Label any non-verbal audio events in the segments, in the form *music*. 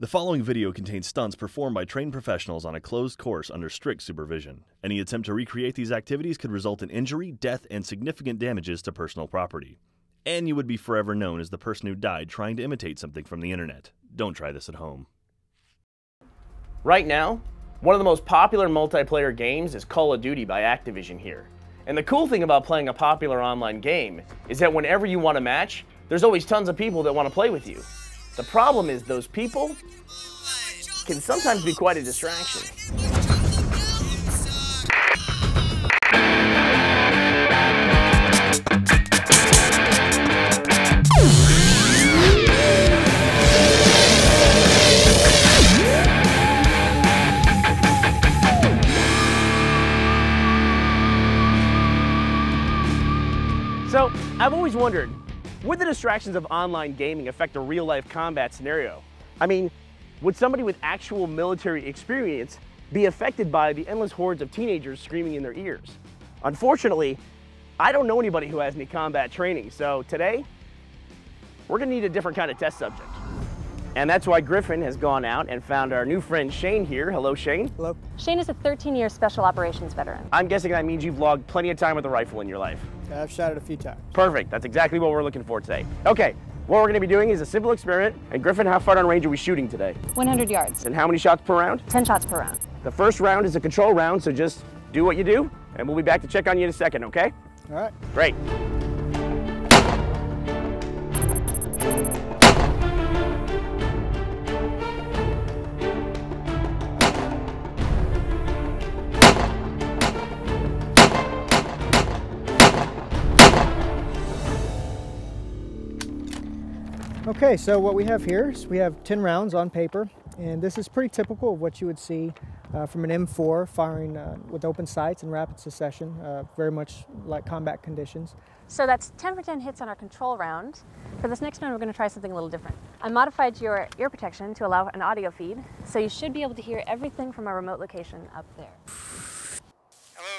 The following video contains stunts performed by trained professionals on a closed course under strict supervision. Any attempt to recreate these activities could result in injury, death, and significant damages to personal property. And you would be forever known as the person who died trying to imitate something from the internet. Don't try this at home. Right now, one of the most popular multiplayer games is Call of Duty by Activision here. And the cool thing about playing a popular online game is that whenever you want a match, there's always tons of people that want to play with you. The problem is those people can sometimes be quite a distraction. So, I've always wondered, would the distractions of online gaming affect a real life combat scenario? I mean, would somebody with actual military experience be affected by the endless hordes of teenagers screaming in their ears? Unfortunately, I don't know anybody who has any combat training, so today, we're gonna need a different kind of test subject. And that's why Griffon has gone out and found our new friend Shane here. Hello, Shane. Hello. Shane is a 13-year special operations veteran. I'm guessing that means you've logged plenty of time with a rifle in your life. I've shot it a few times. Perfect. That's exactly what we're looking for today. Okay, what we're going to be doing is a simple experiment. And Griffon, how far down range are we shooting today? 100 yards, And how many shots per round? 10 shots per round. The first round is a control round, so just do what you do, and we'll be back to check on you in a second, okay? All right. Great. Okay, so what we have here is we have 10 rounds on paper, and this is pretty typical of what you would see uh, from an M4 firing uh, with open sights in rapid succession, uh, very much like combat conditions. So that's 10 for 10 hits on our control round. For this next one, we're going to try something a little different. I modified your ear protection to allow an audio feed, so you should be able to hear everything from our remote location up there.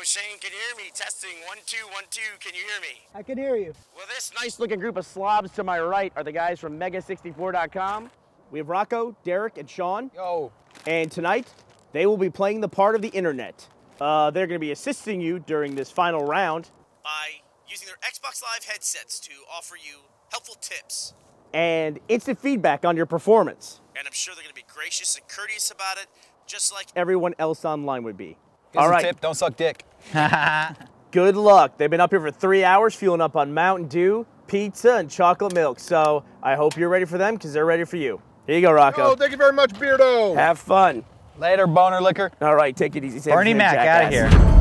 Hello, Shane. Can you hear me? Testing. One, two, one, two. Can you hear me? I can hear you. Well, this nice looking group of slobs to my right are the guys from Mega64.com. We have Rocco, Derek, and Sean. Yo. And tonight, they will be playing the part of the internet. Uh, they're going to be assisting you during this final round by using their Xbox Live headsets to offer you helpful tips. and instant feedback on your performance. And I'm sure they're going to be gracious and courteous about it, just like Everyone else online would be. Here's All a tip, don't suck dick. *laughs* good luck. They've been up here for three hours fueling up on Mountain Dew, pizza, and chocolate milk. So I hope you're ready for them because they're ready for you. Here you go, Rocco. Oh, thank you very much, Beardo. Have fun. Later, boner liquor. All right, take it easy. Save Bernie it for the Mac, out of jackass. here.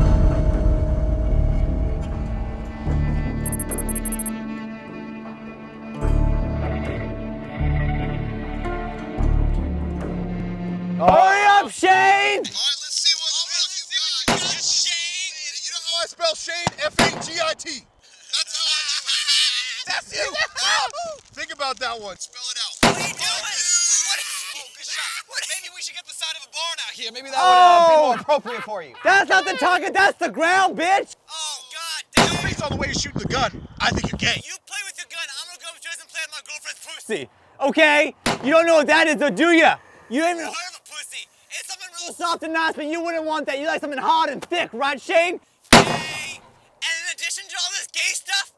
Know how I spell Shane? F-A-G-I-T. That's how I That's you. *laughs* Think about that one. Spell it out. What are you doing? What? Oh, good shot. What? Maybe we should get the side of a barn out here. Maybe that would uh, be Oh! more appropriate for you. That's not the target, that's the ground, bitch! Oh, God damn. Based on the way you're shooting the gun, I think you're gay. You play with your gun. I'm going to go upstairs and play with my girlfriend's pussy. Okay? You don't know what that is, though, do ya? You ain't even Heard of a pussy. It's something real soft and nice, but you wouldn't want that. You like something hard and thick, right, Shane? Gay. Addition to all this gay stuff,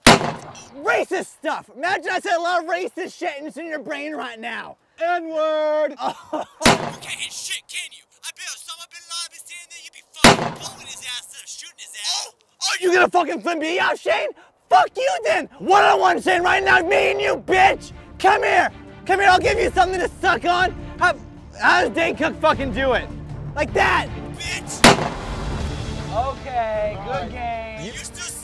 Racist stuff. Imagine I said a lot of racist shit and it's in your brain right now. N-word. *laughs* *laughs* you can't hit shit, can you? I bet Osama bin Laden be standing there, you'd be fucking blowing his ass instead of shooting his ass. Oh, oh, You gonna fucking flip me off, Shane? Fuck you then. One on one, Shane, right now, me and you, bitch. Come here. Come here, I'll give you something to suck on. How, how does Dane Cook fucking do it? Like that. bitch. Okay, good game. You still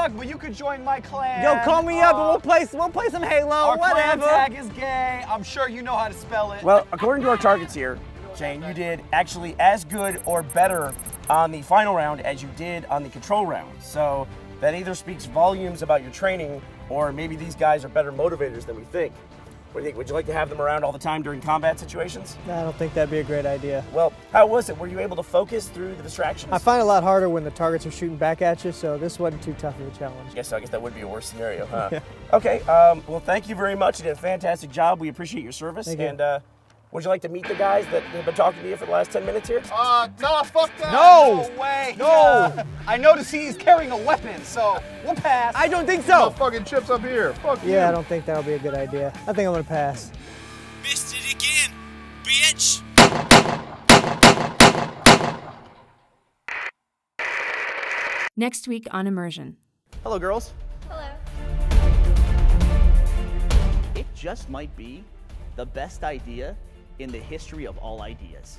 suck, but you could join my clan. Yo, call me up and Uh, we'll play, we'll play some Halo, Our whatever. clan tag is gay. I'm sure you know how to spell it. Well, according to our targets here, Shane, you did actually as good or better on the final round as you did on the control round. So that either speaks volumes about your training or maybe these guys are better motivators than we think. What do you think? Would you like to have them around all the time during combat situations? I don't think that'd be a great idea. Well, how was it? Were you able to focus through the distractions? I find it a lot harder when the targets are shooting back at you, so this wasn't too tough of a challenge. So. I guess that would be a worse scenario, huh? *laughs* Okay. Um, well, thank you very much. You did a fantastic job. We appreciate your service. Thank you. and uh, would you like to meet the guys that have been talking to you for the last 10 minutes here? Uh, nah, fuck that. No! way. No. Uh, I notice he's carrying a weapon, so we'll pass. I don't think so. No so. fucking chips up here. Fuck you. Yeah, I don't think that'll be a good idea. I think I'm gonna pass. Missed it again, bitch. Next week on Immersion. Hello, girls. Hello. It just might be the best idea in the history of all ideas.